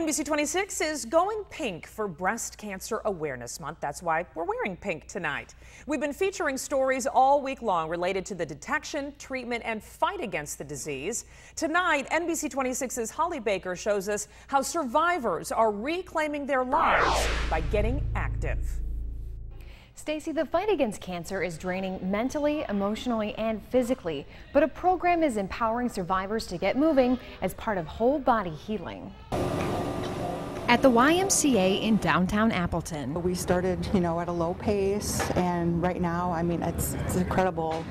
NBC 26 is going pink for Breast Cancer Awareness Month. That's why we're wearing pink tonight. We've been featuring stories all week long related to the detection, treatment, and fight against the disease. Tonight, NBC 26's Holly Baker shows us how survivors are reclaiming their lives by getting active. Stacy, the fight against cancer is draining mentally, emotionally, and physically, but a program is empowering survivors to get moving as part of whole body healing. At the YMCA in downtown Appleton. We started, you know, at a low pace, and right now, I mean, it's, it's incredible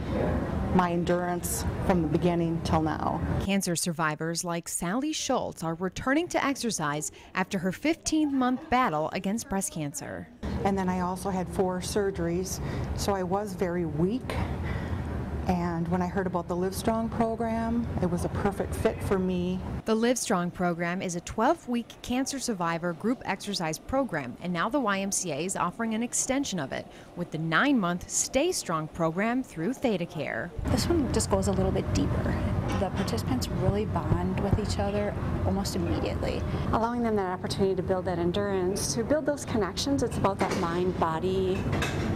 my endurance from the beginning till now. Cancer survivors like Sally Schultz are returning to exercise after her 15 month battle against breast cancer. And then I also had four surgeries, so I was very weak. And when I heard about the Livestrong program, it was a perfect fit for me. The Livestrong program is a 12 week cancer survivor group exercise program, and now the YMCA is offering an extension of it with the nine month Stay Strong program through ThedaCare. This one just goes a little bit deeper. The participants really bond with each other almost immediately. Allowing them that opportunity to build that endurance, to build those connections, it's about that mind body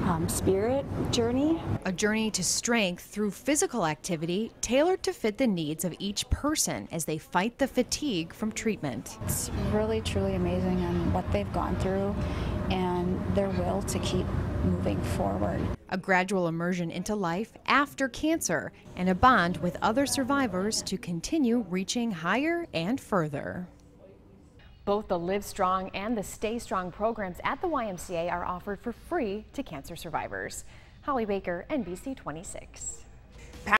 um, spirit journey. A journey to strength through physical activity tailored to fit the needs of each person as they fight the fatigue from treatment. It's really, truly amazing on what they've gone through and their will to keep moving forward. A gradual immersion into life after cancer and a bond with other survivors to continue reaching higher and further. Both the Live Strong and the Stay Strong programs at the YMCA are offered for free to cancer survivors. Holly Baker, NBC 26.